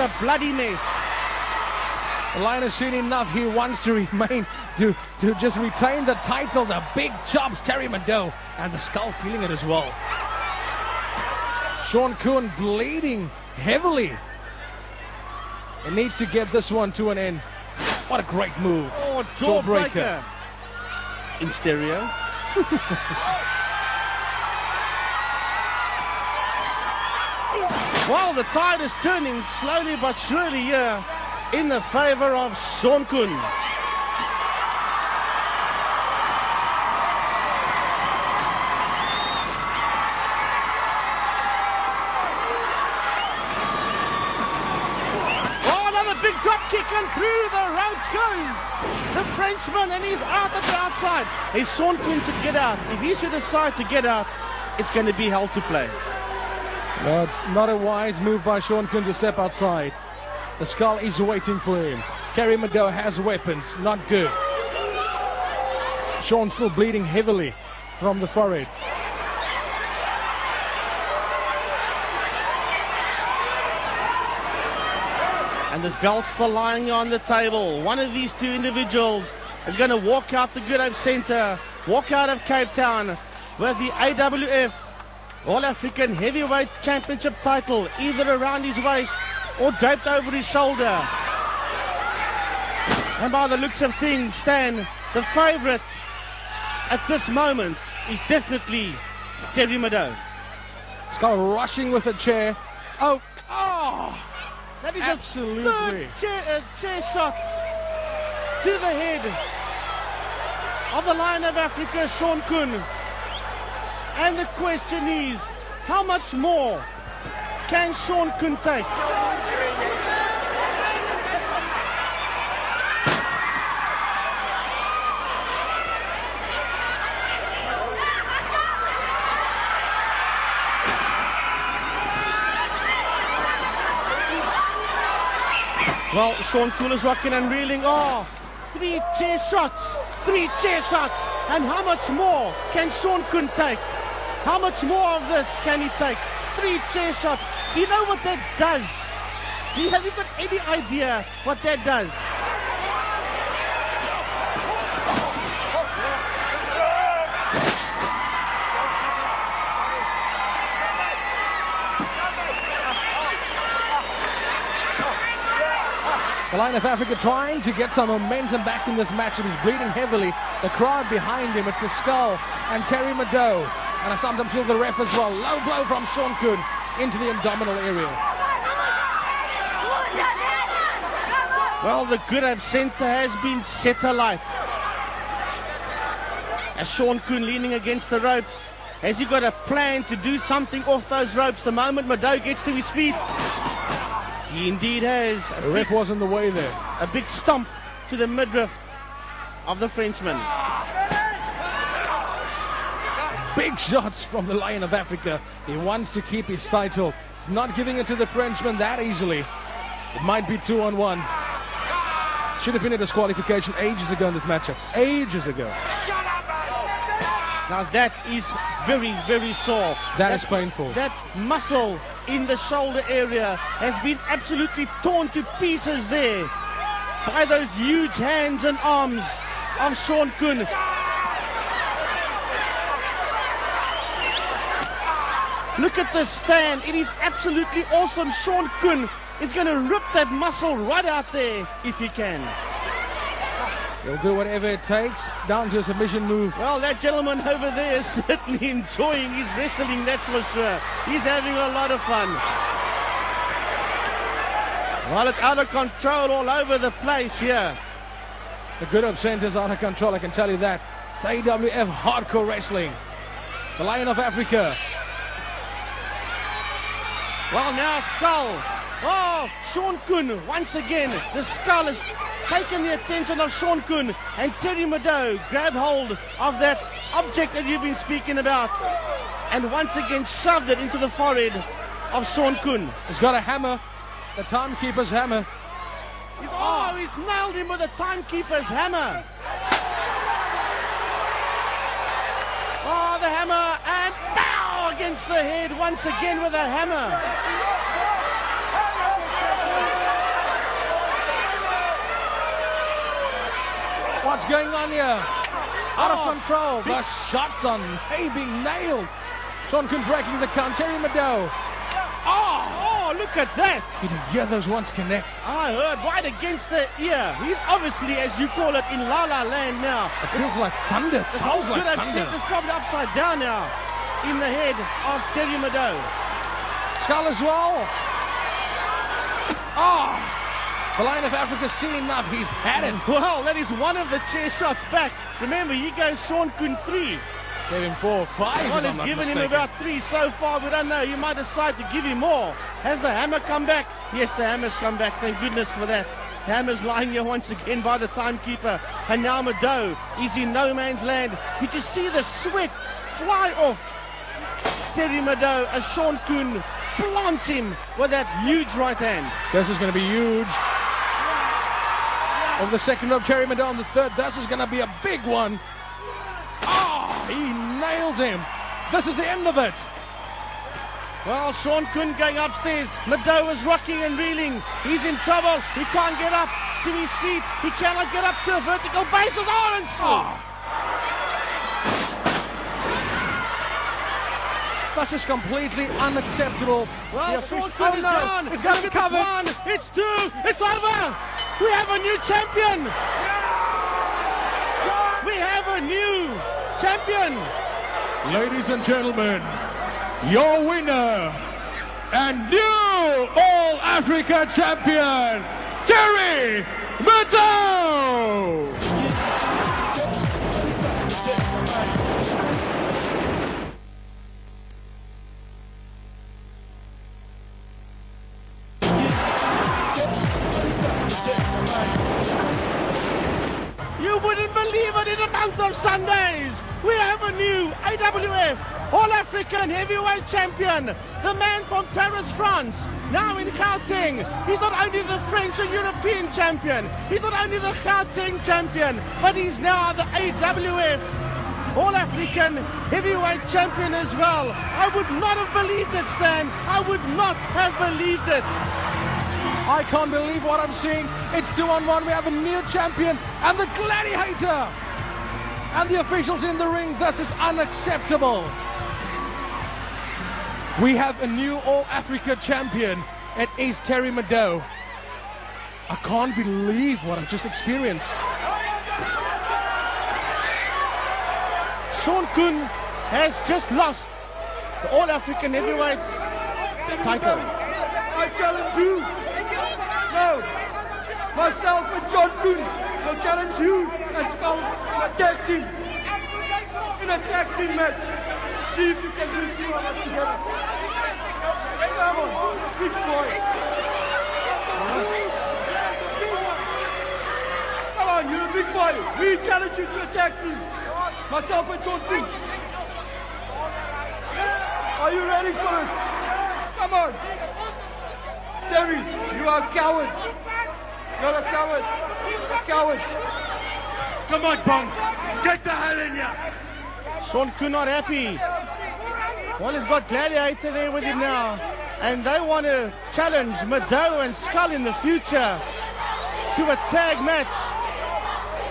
a bloody mess. The Lion has seen enough. He wants to remain, to, to just retain the title. The big chops Terry Middoux, and the skull feeling it as well. Shaun Koen bleeding heavily. He needs to get this one to an end. What a great move. Oh, Jawbreaker. jawbreaker. In stereo. well, the tide is turning slowly but surely here in the favor of Shaun. Oh, another big drop kick and through the ropes goes the Frenchman and he's out at the outside. If Shaun Koen should get out, if he should decide to get out, it's going to be hell to play. Not a wise move by Shaun Koen to step outside. The skull is waiting for him. Terry Middoux has weapons. Not good. Shaun still bleeding heavily from the forehead. And this belt still lying on the table. One of these two individuals is going to walk out the Good Hope Centre, walk out of Cape Town with the AWF All African Heavyweight Championship title either around his waist or draped over his shoulder. And by the looks of things, Stan, the favourite at this moment is definitely Terry Middoux. Skull rushing with a chair. Oh, oh! That is Absolutely. a chair, chair shot to the head of the Lion of Africa, Shaun Koen. And the question is, how much more can Shaun Koen take? Well, Shaun Koen is rocking and reeling. Oh, three chair shots, three chair shots. And how much more can Shaun Koen take? How much more of this can he take? Three chair shots. Do you know what that does? Do you have got any idea what that does? The Lion of Africa trying to get some momentum back in this match he's bleeding heavily. The crowd behind him, it's the skull and Terry Middoux. And I sometimes feel the ref as well. Low blow from Shaun Koen into the abdominal area. Well, the Good Centre has been set alight. As Shaun Koen leaning against the ropes. Has he got a plan to do something off those ropes the moment Middoux gets to his feet? He indeed has. The ref was in the way there. a big stomp to the midriff of the Frenchman. Big shots from the Lion of Africa. He wants to keep his title. He's not giving it to the Frenchman that easily. It might be two on one. Should have been a disqualification ages ago in this matchup. Ages ago. Now that is very, very sore. that, That is painful. That muscle in the shoulder area has been absolutely torn to pieces there by those huge hands and arms of Shaun Koen. Look at the stand. It is absolutely awesome. Shaun Koen is going to rip that muscle right out there if he can. He'll do whatever it takes down to a submission move. Well, that gentleman over there is certainly enjoying his wrestling, that's for sure. He's having a lot of fun. Well, it's out of control all over the place here. The Good Hope Centre's out of control, I can tell you that. It's AWF hardcore wrestling. The Lion of Africa. Well, now Skull. Oh, Shaun Koen once again. The Skull has taken the attention of Shaun Koen and Terry Middoux grab hold of that object that you've been speaking about and once again shoved it into the forehead of Shaun Koen. He's got a hammer. The timekeeper's hammer. He's, oh, he's nailed him with a timekeeper's hammer. Oh, the hammer and bow against the head once again with a hammer. What's going on here? Out of oh. control. The shots on May being nailed. Shaun Koen breaking the count. Terry Middoux. Oh, oh, look at that. Did you hear those ones connect? I heard right against the ear. He's obviously, as you call it, in La La Land now. It feels like thunder. It sounds like thunder. This good upset. Upside down now in the head of Terry Middoux. Skull as well. Oh! The Lion of Africa seen enough. He's had it. Well, that is one of the chair shots back. Remember, he goes Shaun Koen three. Gave him four, five. Has I'm given him about three so far. We don't know. You might decide to give him more. Has the hammer come back? Yes, the hammer's come back. Thank goodness for that. Hammer's lying here once again by the timekeeper. And now Middoux is in no man's land. Did you see the sweat fly off Terry Middoux as Shaun Koen plants him with that huge right hand? This is going to be huge. Over the second rope, Terry Middoux on the third. This is going to be a big one. Oh, he nails him. This is the end of it. Well, Shaun Koen going upstairs. Middoux is rocking and reeling. He's in trouble. He can't get up to his feet. He cannot get up to a vertical basis. Oh, and score. This is completely unacceptable. Well, The Shaun official- Koen oh, is no. down. He's got him It's covered. One, it's two. It's over. We have a new champion. We have a new champion. Ladies and gentlemen, your winner and new All Africa champion, Terry Middoux! AWF All African Heavyweight Champion, the man from Paris, France, now in Gauteng. He's not only the French and European champion, he's not only the Gauteng champion, but he's now the AWF All African Heavyweight Champion as well. I would not have believed it, Stan. I would not have believed it. I can't believe what I'm seeing. It's two on one. We have a new champion and the gladiator. And the officials in the ring. This is unacceptable. We have a new All Africa champion. It is Terry Middoux. I can't believe what I've just experienced. Shaun Koen has just lost the All African Heavyweight title. I challenge you. No. Myself and Shaun Koen will challenge you and Skull in a tag team. In a tag team match. See if you can do two of together. Come on, big boy. Come on, you're a big boy. We challenge you to a tag team. Myself and Shaun Koen. Are you ready for it? Come on. Terry, you are a coward. You're a coward. Coward. Come on, Bong. Get the hell in here. Shaun Koen not happy. Well, he's got Gladiator there with him now. And they want to challenge Middoux and Skull in the future to a tag match.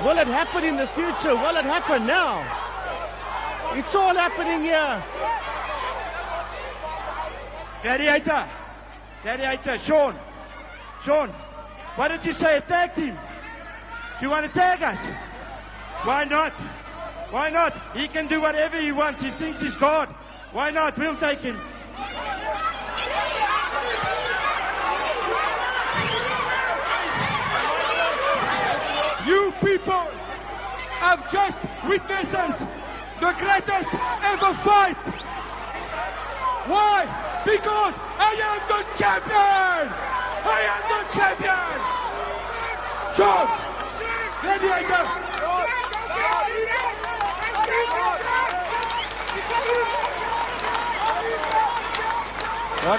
Will it happen in the future? Will it happen now? It's all happening here. Gladiator. Gladiator. Shaun. Shaun. Why did you say a tag team? Do you want to tag us? Why not? Why not? He can do whatever he wants. He thinks he's God. Why not? We'll take him. You people have just witnessed the greatest ever fight. Why? Because I am the champion! I am the champion! Shaun! What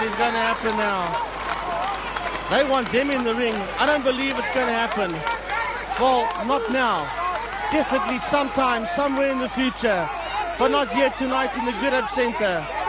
is going to happen now? They want them in the ring. I don't believe it's going to happen. Well, not now. Definitely sometime, somewhere in the future. But not yet tonight in the Good Hope Centre.